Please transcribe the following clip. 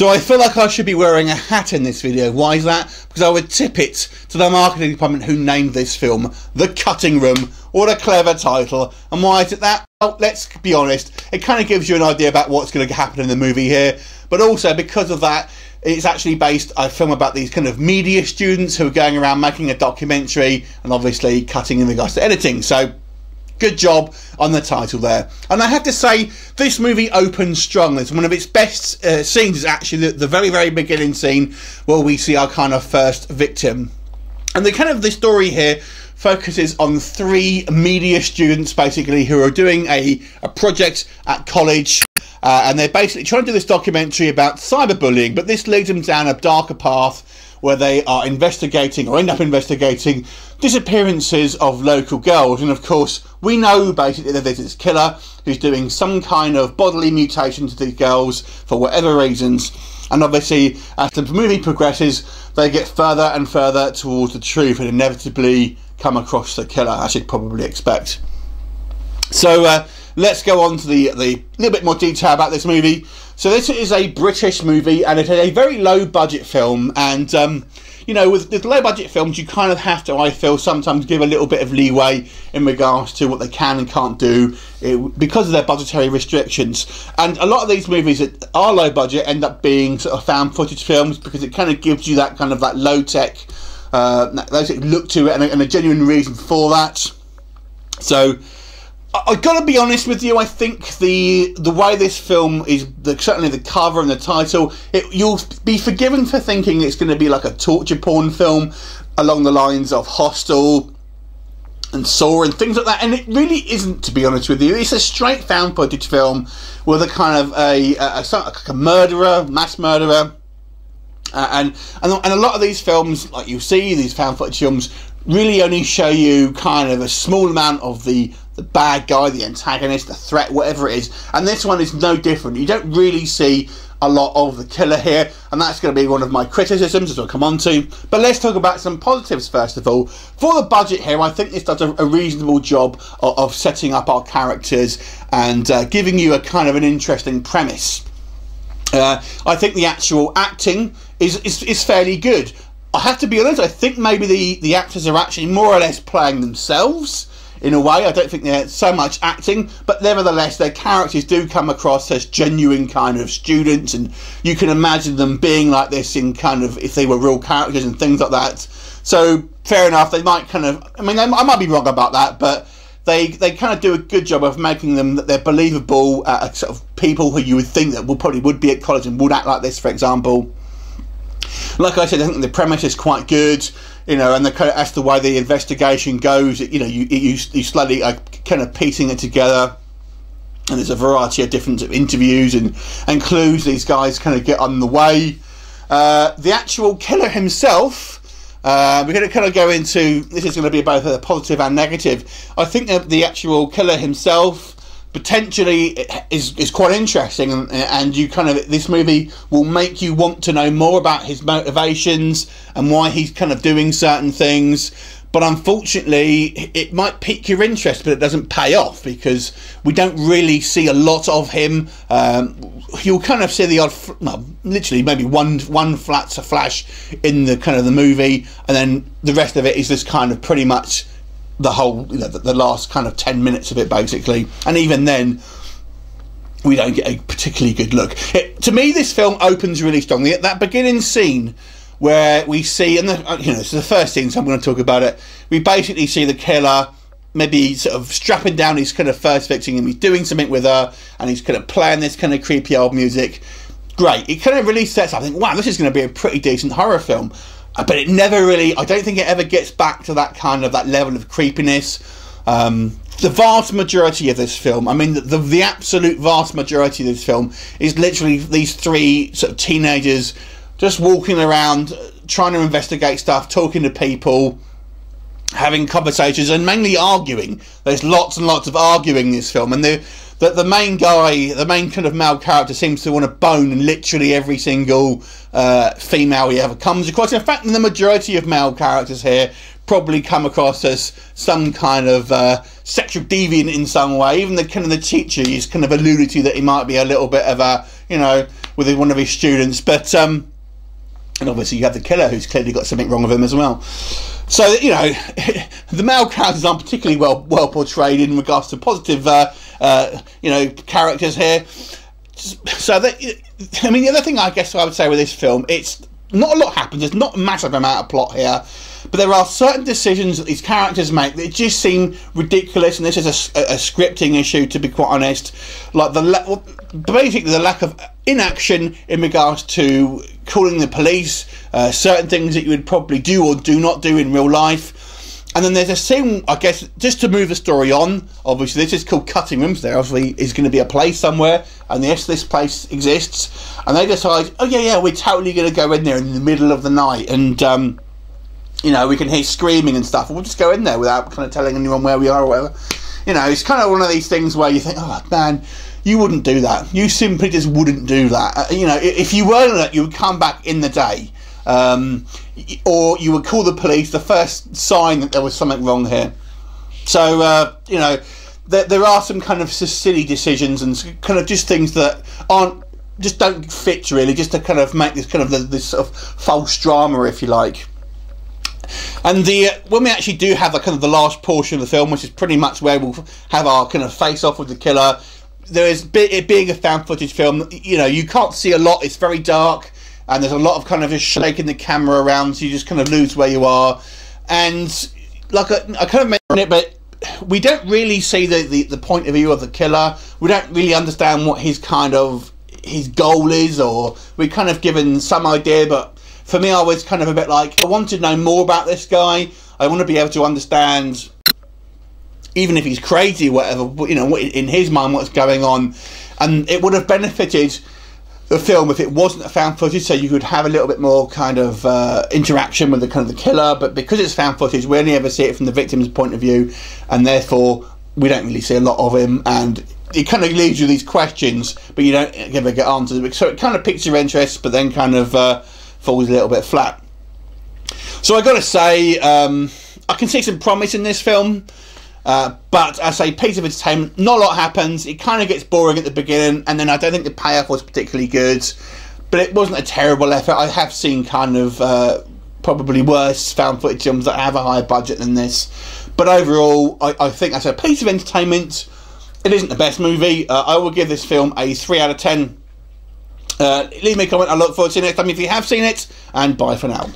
So I feel like I should be wearing a hat in this video. Why is that? Because I would tip it to the marketing department who named this film The Cutting Room. What a clever title. And why is it that? Well, let's be honest, it kind of gives you an idea about what's going to happen in the movie here. But also, because of that, it's actually based a film about these kind of media students who are going around making a documentary and obviously cutting in regards to editing. So good job on the title there. And I have to say, this movie opens strongly. It's one of its best uh, scenes is actually the, the, very, very beginning scene where we see our kind of first victim. And the kind of the story here focuses on three media students basically who are doing a, a project at college. Uh, and they're basically trying to do this documentary about cyberbullying, but this leads them down a darker path where they are investigating or end up investigating disappearances of local girls. And of course, we know basically that there's this killer who's doing some kind of bodily mutation to these girls for whatever reasons. And obviously, as the movie progresses, they get further and further towards the truth and inevitably come across the killer, as you'd probably expect. So, uh, let's go on to the, the little bit more detail about this movie. So this is a British movie, and it's a very low budget film. And um, you know, with, with low budget films, you kind of have to, I feel, sometimes give a little bit of leeway in regards to what they can and can't do it, because of their budgetary restrictions. And a lot of these movies that are low budget end up being sort of found footage films because it kind of gives you that kind of that low tech, uh, look to it, and a, and a genuine reason for that. So I gotta be honest with you. I think the the way this film is, the, certainly the cover and the title, it, you'll be forgiven for thinking it's going to be like a torture porn film along the lines of Hostel and Saw and things like that. And it really isn't, to be honest with you. It's a straight found footage film with a kind of a, a, a, a murderer, mass murderer. Uh, and, and and a lot of these films, like you see, these found footage films, really only show you kind of a small amount of the the bad guy, the antagonist, the threat, whatever it is. And this one is no different. You don't really see a lot of the killer here, and that's going to be one of my criticisms, as I'll come on to. But let's talk about some positives first of all. For the budget here, I think this does a, a reasonable job of, of, setting up our characters and uh, giving you a kind of an interesting premise. Uh, I think the actual acting is, is, is fairly good. I have to be honest, I think maybe the, the actors are actually more or less playing themselves in a way. I don't think they're so much acting, but nevertheless, their characters do come across as genuine kind of students, and you can imagine them being like this in kind of if they were real characters and things like that. So fair enough, they might kind of. I mean, I might be wrong about that, but they they kind of do a good job of making them that they're believable uh, sort of people who you would think that would probably would be at college and would act like this, for example. Like I said, I think the premise is quite good you know, and the kind of, as to why the investigation goes, you know, you you, you slowly are kind of piecing it together. And there's a variety of different interviews and, and clues these guys kind of get on the way. Uh, the actual killer himself, uh, we're going to kind of go into this is going to be both a positive and negative. I think that the actual killer himself potentially is is quite interesting and, and you kind of this movie will make you want to know more about his motivations and why he's kind of doing certain things. But unfortunately it might pique your interest but it doesn't pay off because we don't really see a lot of him. Um, you'll kind of see the odd well, literally maybe one one flat to flash in the kind of the movie and then the rest of it is just kind of pretty much the whole, you know, the, the last kind of 10 minutes of it, basically. And even then, we don't get a particularly good look. It, to me, this film opens really strongly at that beginning scene where we see, and the, uh, you know, it's the first scene, so I'm going to talk about it. We basically see the killer maybe sort of strapping down his kind of first victim and he's doing something with her and he's kind of playing this kind of creepy old music. Great. It kind of really sets up, I think, wow, this is going to be a pretty decent horror film. Uh, but it never really i don't think it ever gets back to that kind of that level of creepiness. Um, the vast majority of this film i mean the, the, the absolute vast majority of this film is literally these three sort of teenagers just walking around trying to investigate stuff talking to people having conversations and mainly arguing there's lots and lots of arguing in this film and the the, the main guy, the main kind of male character, seems to want to bone literally every single uh, female he ever comes across. In fact, the majority of male characters here probably come across as some kind of uh, sexual deviant in some way. Even the kind of the teacher is kind of alluded to that he might be a little bit of a, you know, with one of his students. But um, and obviously you have the killer who's clearly got something wrong with him as well. So you know, the male characters aren't particularly well well portrayed in regards to positive, uh, uh, you know, characters here. So that I mean, the other thing I guess I would say with this film, it's not a lot happens. There's not a massive amount of plot here, but there are certain decisions that these characters make that just seem ridiculous. And this is a, a scripting issue, to be quite honest. Like the basically the lack of inaction in regards to calling the police, uh, certain things that you would probably do or do not do in real life. And then there's a scene, I guess, just to move the story on. Obviously, this is called Cutting Rooms. There obviously is going to be a place somewhere, and yes, this place exists. And they decide, oh yeah, yeah, we're totally going to go in there in the middle of the night, and um, you know we can hear screaming and stuff. And We'll just go in there without kind of telling anyone where we are or whatever. You know, it's kind of one of these things where you think, oh man, you wouldn't do that. You simply just wouldn't do that. Uh, you know, if you were that, you would come back in the day um, or you would call the police the first sign that there was something wrong here. So, uh, you know, there, there are some kind of silly decisions and kind of just things that aren't just don't fit really, just to kind of make this kind of this sort of false drama, if you like. And the uh, when we actually do have the kind of the last portion of the film, which is pretty much where we'll have our kind of face off with the killer. There is it being a found footage film, you know, you can't see a lot. It's very dark and there's a lot of kind of just shaking the camera around, so you just kind of lose where you are. And like I, I kind of mentioned it, but we don't really see the, the, the point of view of the killer. We don't really understand what his kind of his goal is, or we're kind of given some idea. But for me, I was kind of a bit like I want to know more about this guy. I want to be able to understand, even if he's crazy, or whatever. You know, in his mind, what's going on, and it would have benefited the film if it wasn't a found footage, so you could have a little bit more kind of uh, interaction with the kind of the killer. But because it's found footage, we only ever see it from the victim's point of view, and therefore we don't really see a lot of him. And it kind of leaves you these questions, but you don't ever get answers. So it kind of piques your interest, but then kind of uh, falls a little bit flat. So I got to say, um, I can see some promise in this film. Uh, but I say piece of entertainment, not a lot happens. It kind of gets boring at the beginning, and then I don't think the payoff was particularly good. But it wasn't a terrible effort. I have seen kind of uh, probably worse found footage films that have a higher budget than this. But overall, I, I think as a piece of entertainment, it isn't the best movie. Uh, I will give this film a 3 out of 10. Uh, leave me a comment. I look forward to seeing it next time if you have seen it. And bye for now.